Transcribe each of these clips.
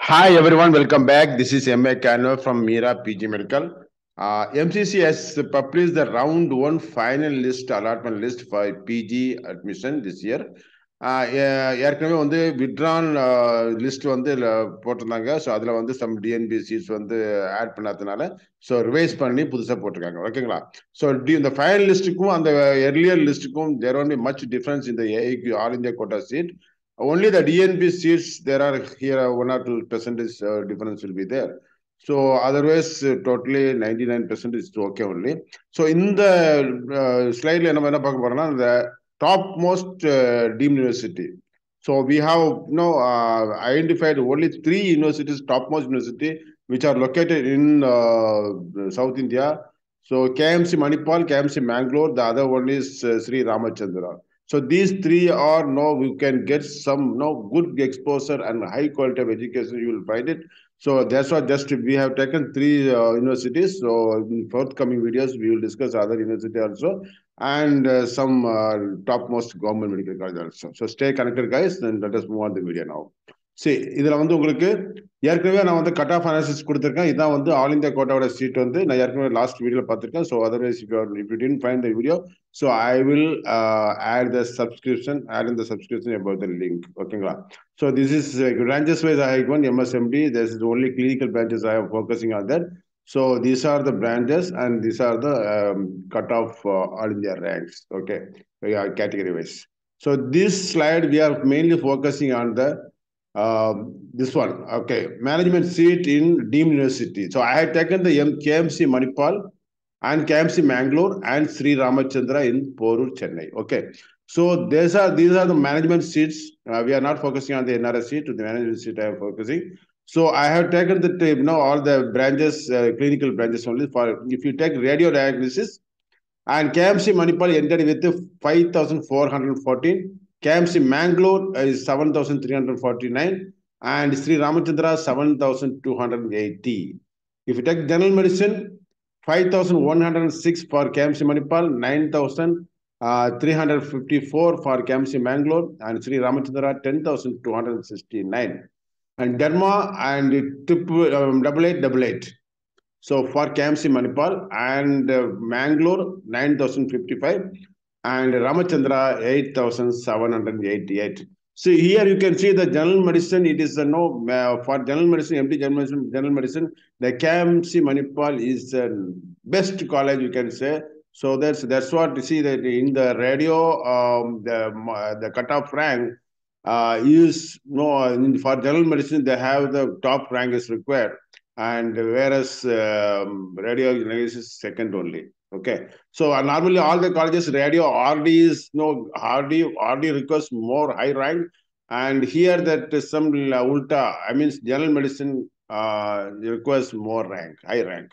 Hi everyone, welcome back. This is M.A. Kano from Mira PG Medical. Uh, MCC has published the round one final list, allotment list for PG admission this year. Uh, ஏற்கனவே வந்து Vitran list uh, வந்து போட்டிருந்தாங்க so அதில் வந்து some DNB seats வந்து add பண்ணாததுனால so revise பண்ணி புதுசாக போட்டிருக்காங்க ஓகேங்களா ஸோ டி இந்த ஃபைனல் லிஸ்ட்டுக்கும் அந்த எர்லியர் லிஸ்ட்டுக்கும் தேர் ஒன்லி மச் டிஃப்ரென்ஸ் இந்த ஏஐக்கு all India quota seat Only the DNB seats, there are here one or two percentage uh, difference will be there. So otherwise, uh, totally 99% is okay only. So in the uh, slide, the topmost uh, deemed university. So we have you now uh, identified only three universities, topmost university, which are located in uh, South India. So KMC Manipal, KMC Mangalore, the other one is uh, Sri Ramachandra. So these three are now we can get some no good exposure and high quality of education. You will find it. So that's why just we have taken three uh, universities. So in forthcoming videos, we will discuss other university also and uh, some uh, topmost government medical college also. So stay connected, guys. And let us move on the video now. சரி இதில் வந்து உங்களுக்கு ஏற்கனவே நான் வந்து cut off analysis கொடுத்துருக்கேன். இதான் வந்து ஆல் இந்தியா கோட்டாவோட சீட் வந்து நான் ஏற்கனவே லாஸ்ட் வீடியோவில் பார்த்துருக்கேன். So otherwise if you if you didn't find the video so I will add the subscription add in the subscription about the link ஓகேங்களா so this is branches wise I one MS MD this is only clinical branches I am focusing on that so these are the branches and these are the cut off all India ranks okay category wise so this slide we are mainly focusing on the Um, this one, okay, management seat in deemed university. So I had taken the KMC Manipal and KMC Mangalore and Sri Ramachandra in Porur, Chennai. Okay, so these are these are the management seats. Uh, we are not focusing on the NRS seat. To the management seat, I am focusing. So I have taken the you know all the branches, uh, clinical branches only. For if you take radio diagnosis, and KMC Manipal entered with 5,414 KMC Mangalore is seven thousand three hundred forty nine, and Sri Ramachandra seven thousand two hundred eighty. If you take general medicine, 5,106 for KMC Manipal, 9,354 for KMC Mangalore, and Sri Ramachandra 10,269. And Dharma and triple, um, double eight, double eight. So for KMC Manipal and uh, Mangalore 9,055 and Ramachandra 8,788. So here you can see the general medicine. It is a no uh, for general medicine, MD general medicine, general medicine. The KMC Manipal is the best college you can say. So that's that's what you see that in the radio, um, the the cutoff rank uh, is no for general medicine they have the top rank is required, and whereas um, radio is second only. Okay, so uh, normally all the colleges radio RD is no RD RD requires more high rank, and here that is some uh, ulta. I mean general medicine uh, requires more rank, high rank.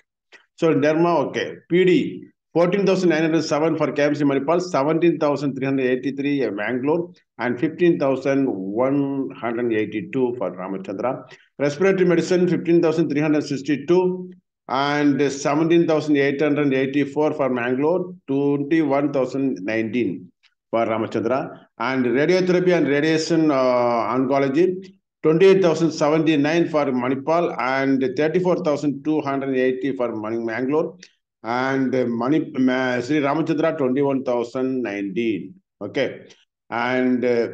So in derma okay, PD 14,907 for KMC Manipal, 17,383 in Bangalore, and 15,182 for Ramachandra. Respiratory medicine 15,362 and 17,884 for Mangalore, 21,019 for Ramachandra. And radiotherapy and radiation uh, oncology 28,079 for Manipal and 34,280 for Mangalore and uh, Mani, Ma- Sri Ramachandra 21,019. Okay. And uh,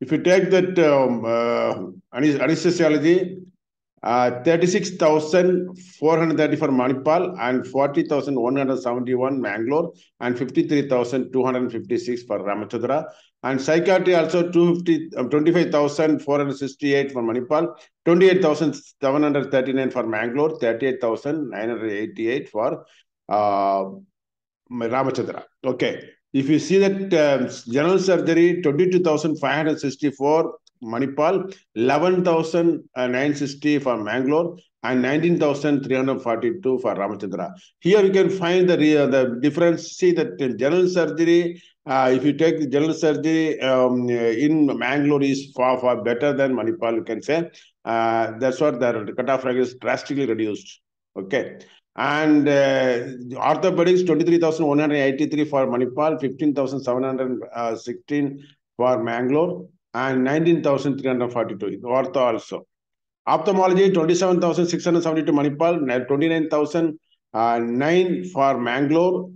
if you take that um, uh, anesthesiology, uh, 36,430 for Manipal and 40,171 Mangalore and 53,256 for Ramachandra. And psychiatry also 250, um, 25,468 for Manipal, 28,739 for Mangalore, 38,988 for uh, Ramachandra. Okay. If you see that um, general surgery, 22,564 Manipal, 11,960 for Mangalore, and 19,342 for Ramachandra. Here you can find the, the difference. See that in general surgery, uh, if you take general surgery um, in Mangalore is far, far better than Manipal, you can say. Uh, that's what the cutoff rank is drastically reduced. Okay. And uh, orthopedics 23,183 for Manipal, 15,716 for Mangalore, and 19,342 in ortho also. Ophthalmology 27,672 Manipal, 29,009 uh, for Mangalore,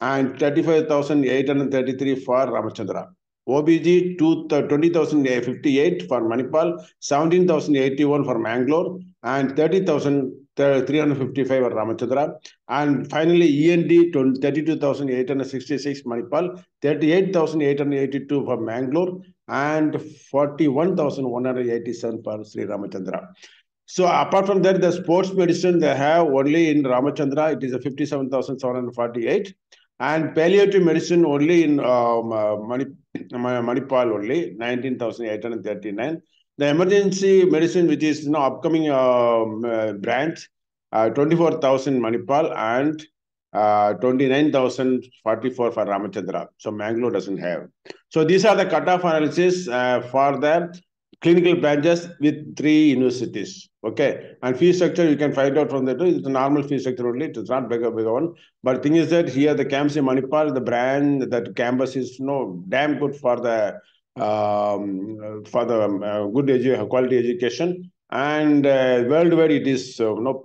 and 35,833 for Ramachandra. OBG 20,058 for Manipal, 17,081 for Mangalore, and 30,000 355 Ramachandra. And finally, ENT 32,866 Manipal, 38,882 for Mangalore, and 41,187 for Sri Ramachandra. So apart from that, the sports medicine they have only in Ramachandra, it is a 57,748. And palliative medicine only in um, uh, Manipal only, 19,839. The emergency medicine, which is you know, upcoming um, uh, branch, uh, 24,000 Manipal and uh, 29,044 for Ramachandra. So Mangalore doesn't have. So these are the cutoff analysis uh, for the clinical branches with three universities. Okay. And fee structure, you can find out from that. It's a normal fee structure only. It's not bigger, bigger one. But thing is that here the campus in Manipal, the brand, that campus is you know, damn good for the um, for the um, uh, good edu- uh, quality education. And uh, worldwide it is uh, you know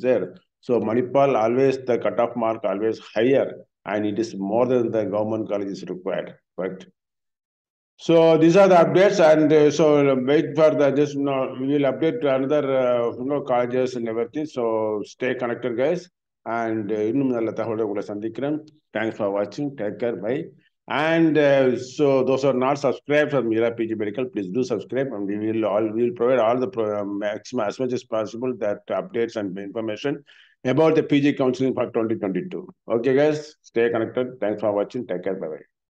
there. So manipal always the cutoff mark always higher and it is more than the government colleges required right so these are the updates and uh, so um, wait for the just you know, we will update to another uh, you know colleges and everything. So stay connected guys. And uh, thanks for watching. Take care. Bye. And uh, so those who are not subscribed for Meera PG Medical, please do subscribe and we will all we will provide all the uh, maximum as much as possible that updates and information about the PG counseling for 2022. Okay guys, stay connected. Thanks for watching. Take care. Bye-bye.